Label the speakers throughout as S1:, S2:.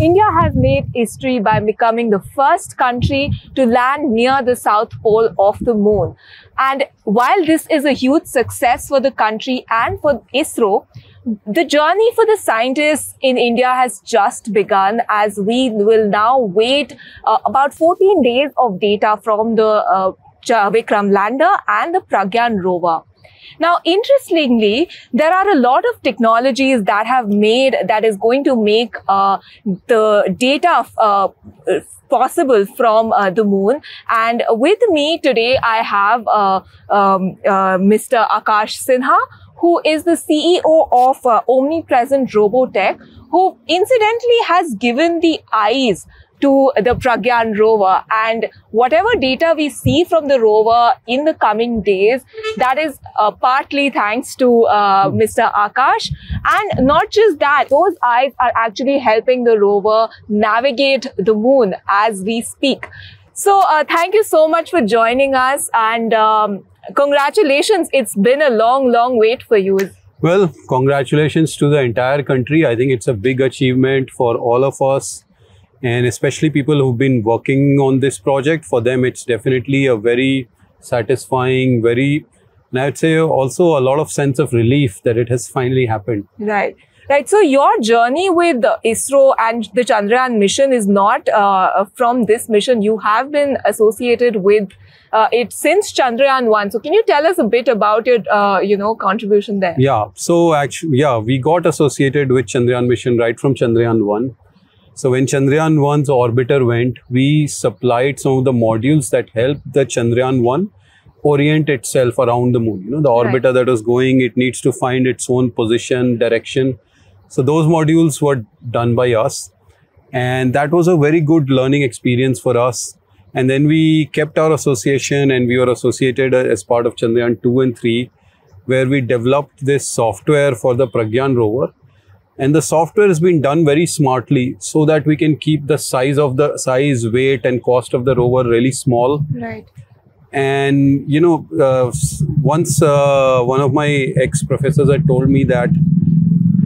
S1: India has made history by becoming the first country to land near the south pole of the moon. And while this is a huge success for the country and for ISRO, the journey for the scientists in India has just begun as we will now wait uh, about 14 days of data from the uh, Vikram lander and the Pragyan rover. Now, interestingly, there are a lot of technologies that have made that is going to make uh, the data uh, possible from uh, the moon. And with me today, I have uh, um, uh, Mr. Aakash Sinha, who is the CEO of uh, Omnipresent Robot Tech, who incidentally has given the eyes to the Pragyan rover. And whatever data we see from the rover in the coming days, that is uh, partly thanks to uh, Mr. Aakash. And not just that, those eyes are actually helping the rover navigate the moon as we speak. So uh, thank you so much for joining us and um, congratulations. It's been a long, long wait for you.
S2: Well, congratulations to the entire country. I think it's a big achievement for all of us and especially people who've been working on this project for them it's definitely a very satisfying very and i'd say also a lot of sense of relief that it has finally happened
S1: right right so your journey with isro and the chandrayaan mission is not uh, from this mission you have been associated with uh, it since Chandrayaan 1. So can you tell us a bit about your, uh, you know, contribution there?
S2: Yeah. So actually, yeah, we got associated with Chandrayaan mission right from Chandrayaan 1. So when Chandrayaan 1's orbiter went, we supplied some of the modules that helped the Chandrayaan 1 orient itself around the moon. You know, the orbiter right. that was going, it needs to find its own position, direction. So those modules were done by us. And that was a very good learning experience for us. And then we kept our association and we were associated as part of Chandrayaan 2 and 3, where we developed this software for the Pragyan rover and the software has been done very smartly so that we can keep the size of the size weight and cost of the rover really small.
S1: Right.
S2: And you know uh, once uh, one of my ex professors had told me that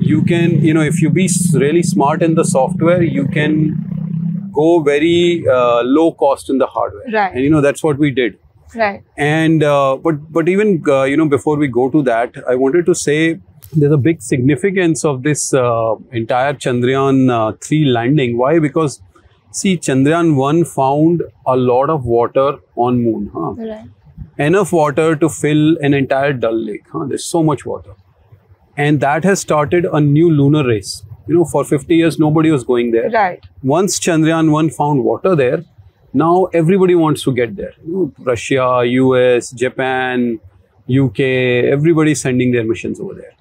S2: you can you know if you be really smart in the software you can go very uh, low cost in the hardware.
S1: Right.
S2: And you know that's what we did.
S1: Right.
S2: And uh, but but even uh, you know before we go to that i wanted to say there's a big significance of this uh, entire Chandrayaan uh, 3 landing. Why? Because see, Chandrayaan 1 found a lot of water on moon. Huh?
S1: Right.
S2: Enough water to fill an entire Dal Lake. Huh? There's so much water. And that has started a new lunar race. You know, for 50 years, nobody was going there.
S1: Right.
S2: Once Chandrayaan 1 found water there, now everybody wants to get there. You know, Russia, US, Japan, UK, everybody's sending their missions over there.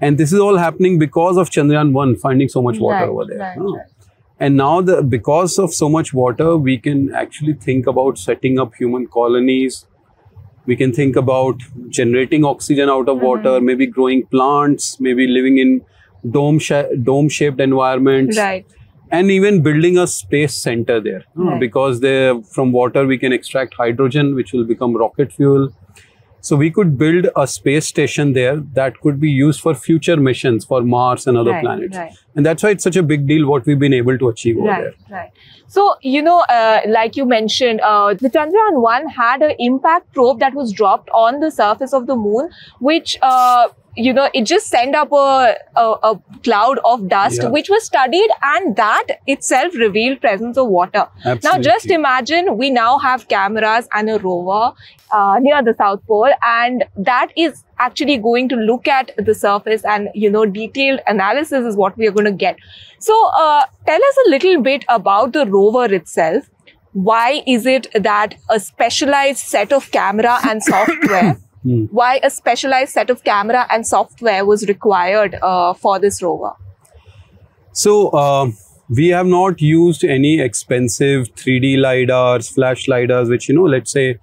S2: And this is all happening because of Chandrayaan 1 finding so much water
S1: right,
S2: over there.
S1: Right, right.
S2: And now, the, because of so much water, we can actually think about setting up human colonies. We can think about generating oxygen out of mm-hmm. water, maybe growing plants, maybe living in dome dome shaped environments.
S1: Right.
S2: And even building a space center there. Because there, from water, we can extract hydrogen, which will become rocket fuel so we could build a space station there that could be used for future missions for Mars and other
S1: right,
S2: planets.
S1: Right.
S2: And that's why it's such a big deal what we've been able to achieve over
S1: right,
S2: there.
S1: Right. So, you know, uh, like you mentioned, uh, the Chandrayaan 1 had an impact probe that was dropped on the surface of the moon, which uh, you know, it just sent up a, a, a cloud of dust,
S2: Yeah.
S1: which was studied and that itself revealed presence of water.
S2: Absolutely.
S1: Now, just imagine we now have cameras and a rover uh, near the South Pole and that is actually going to look at the surface and, you know, detailed analysis is what we are going to get. So, uh, tell us a little bit about the rover itself. Why is it that a specialized set of camera and software
S2: Hmm.
S1: why a specialized set of camera and software was required uh, for this rover?
S2: So uh, we have not used any expensive 3D lidars, flash lidars, which you know, let's say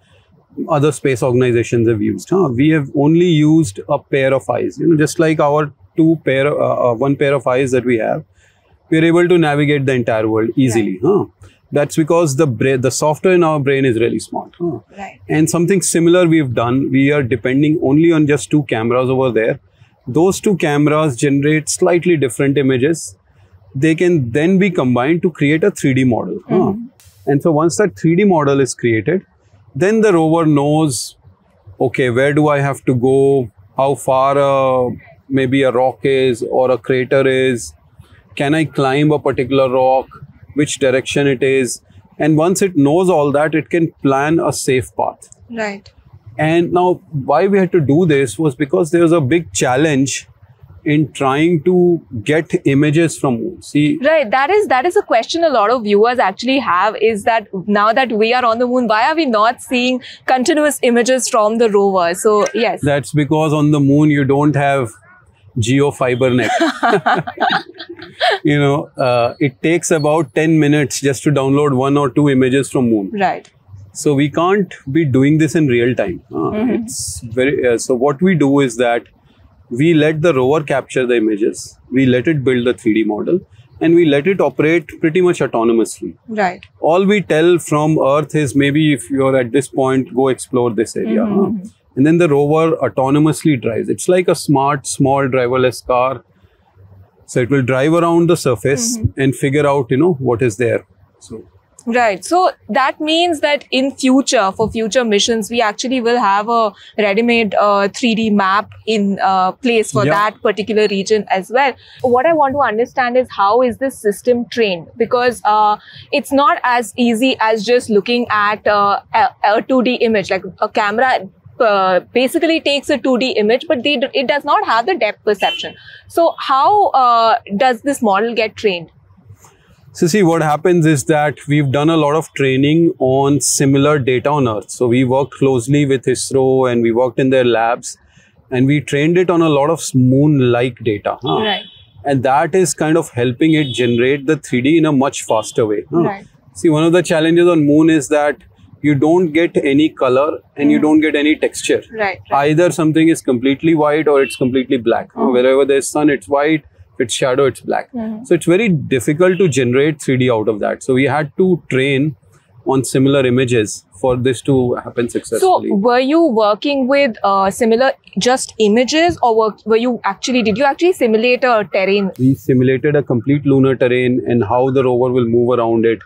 S2: other space organizations have used. Huh? We have only used a pair of eyes. You know, just like our two pair, uh, uh, one pair of eyes that we have, we are able to navigate the entire world easily. Huh? That's because the brain, the software in our brain is really smart. Huh?
S1: Right.
S2: And something similar we've done. We are depending only on just two cameras over there. Those two cameras generate slightly different images, they can then be combined to create a 3D model. huh?
S1: Mhm.
S2: And so once that 3D model is created, then the rover knows, okay, where do I have to go? How far uh, maybe a rock is or a crater is? Can I climb a particular rock? Which direction it is? And once it knows all that, it can plan a safe path.
S1: Right.
S2: And now, why we had to do this was because there was a big challenge in trying to get images from moon. See,
S1: Right. That is that is a question a lot of viewers actually have is that now that we are on the moon, why are we not seeing continuous images from the rover? So yes.
S2: that's because on the moon you don't have Jio Fiber net. you know, uh, it takes about 10 minutes just to download one or two images from moon.
S1: right.
S2: So we can't be doing this in real time. Uh,
S1: Mhm.
S2: It's very uh, so. What we do is that we let the rover capture the images, we let it build the 3D model, and we let it operate pretty much autonomously.
S1: Right.
S2: All we tell from Earth is maybe if you're at this point, go explore this area.
S1: Mhm,
S2: huh? And then the rover autonomously drives. It's like a smart, small driverless car. So it will drive around the surface
S1: Mm-hmm.
S2: and figure out, you know, what is there. So
S1: Right. So that means that in future, for future missions, we actually will have a ready-made uh, 3D map in uh, place for
S2: Yeah.
S1: that particular region as well. What I want to understand is how is this system trained? Because uh, it's not as easy as just looking at uh, a, a 2D image, like a camera. Uh, basically takes a 2D image, but they, it does not have the depth perception. So, how uh, does this model get trained?
S2: So see, what happens is that we've done a lot of training on similar data on Earth. So we worked closely with ISRO and we worked in their labs and we trained it on a lot of moon-like data. huh?
S1: Right.
S2: And that is kind of helping it generate the 3D in a much faster way. huh?
S1: Right.
S2: See, one of the challenges on moon is that you don't get any color and you don't get any texture.
S1: Right. right.
S2: Either something is completely white or it's completely black. huh? Wherever there's sun, it's white. If it's shadow, it's black.
S1: Mhm.
S2: So it's very difficult to generate 3D out of that. So we had to train on similar images for this to happen successfully.
S1: So, were you working with uh, similar just images, or were, were you actually did you actually simulate a terrain?
S2: we simulated a complete lunar terrain and how the rover will move around it.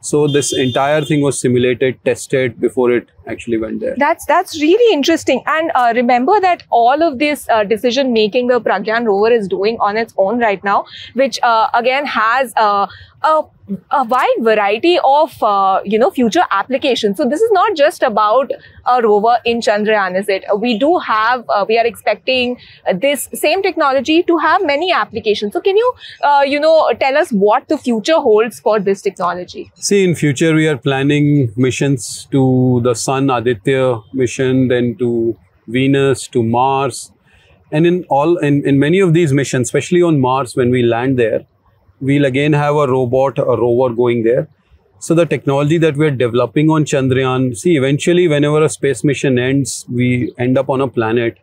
S2: So this entire thing was simulated, tested before it actually went there.
S1: That's that's really interesting. And uh, remember that all of this uh, decision making the Pragyan rover is doing on its own right now, which uh, again has uh, a a wide variety of uh, you know future applications. So this is not just about a rover in Chandrayaan, is it? We do have uh, we are expecting uh, this same technology to have many applications. So can you uh, you know tell us what the future holds for this technology?
S2: See, in future we are planning missions to the Sun Aditya mission, then to Venus, to Mars, and in all in, in many of these missions, especially on Mars, when we land there, we'll again have a robot, a rover going there. So the technology that we're developing on Chandrayaan, see, eventually, whenever a space mission ends, we end up on a planet.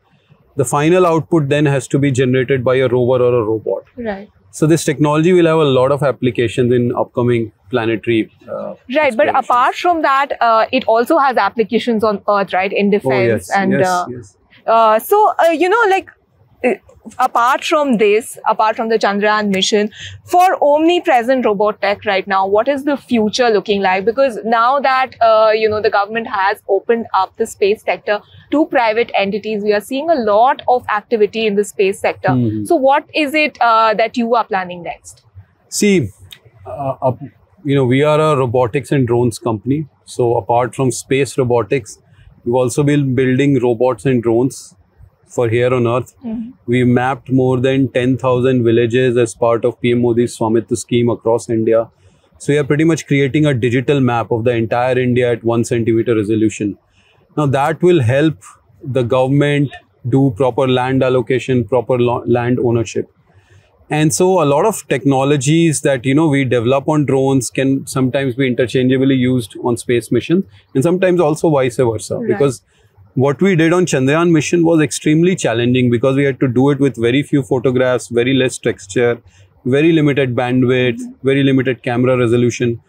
S2: The final output then has to be generated by a rover or a robot.
S1: Right.
S2: So this technology will have a lot of applications in upcoming planetary. Uh,
S1: Right, but apart from that, uh, it also has applications on Earth, right, in
S2: oh
S1: defense
S2: yes,
S1: and
S2: yes,
S1: uh,
S2: yes.
S1: uh, so uh, you know, like uh, apart from this, apart from the Chandrayaan mission, for omnipresent robot tech right now, what is the future looking like? Because now that uh, you know the government has opened up the space sector to private entities, we are seeing a lot of activity in the space sector.
S2: Mhm.
S1: So, what is it uh, that you are planning next?
S2: See, uh, you know, we are a robotics and drones company. So apart from space robotics, we've also been building robots and drones for here on Earth. Mm-hmm. We mapped more than 10,000 villages as part of PM Modi's Swamitva scheme across India. So we are pretty much creating a digital map of the entire India at one centimeter resolution. Now that will help the government do proper land allocation, proper lo- land ownership. And so a lot of technologies that you know we develop on drones can sometimes be interchangeably used on space missions and sometimes also vice versa
S1: Right.
S2: because what we did on Chandrayaan mission was extremely challenging because we had to do it with very few photographs, very less texture, very limited bandwidth, very limited camera resolution.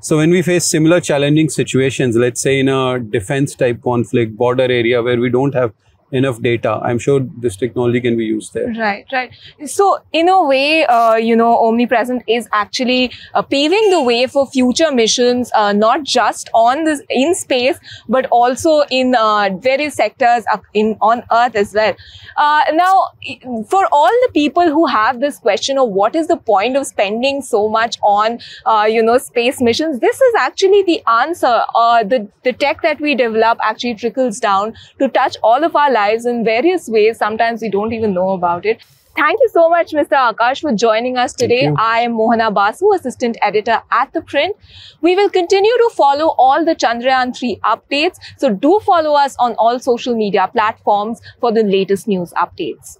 S2: So when we face similar challenging situations, let's say in a defense type conflict, border area where we don't have enough data, I'm sure this technology can be used there.
S1: Right, right. So, in a way, uh, you know, Omnipresent is actually uh, paving the way for future missions, uh, not just on this in space, but also in uh, various sectors in on Earth as well. Uh, now, for all the people who have this question of what is the point of spending so much on, uh, you know, space missions, this is actually the answer. the the tech that we develop actually trickles down to touch all of our lives lives in various ways. Sometimes we don't even know about it. Thank you so much, Mr. Aakash, for joining us today. I am Mohana Basu, Assistant Editor at ThePrint. We will continue to follow all the Chandrayaan 3 updates. So do follow us on all social media platforms for the latest news updates.